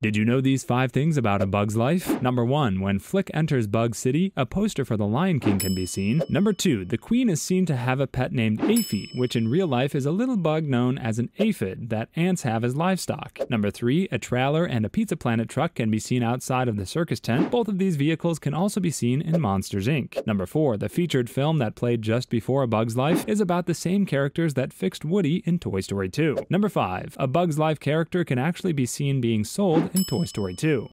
Did you know these five things about a bug's life? Number one, when Flik enters Bug City, a poster for the Lion King can be seen. Number two, the queen is seen to have a pet named Aphie, which in real life is a little bug known as an aphid that ants have as livestock. Number three, a trailer and a Pizza Planet truck can be seen outside of the circus tent. Both of these vehicles can also be seen in Monsters Inc. Number four, the featured film that played just before A Bug's Life is about the same characters that fixed Woody in Toy Story 2. Number five, a Bug's Life character can actually be seen being sold in Toy Story 2.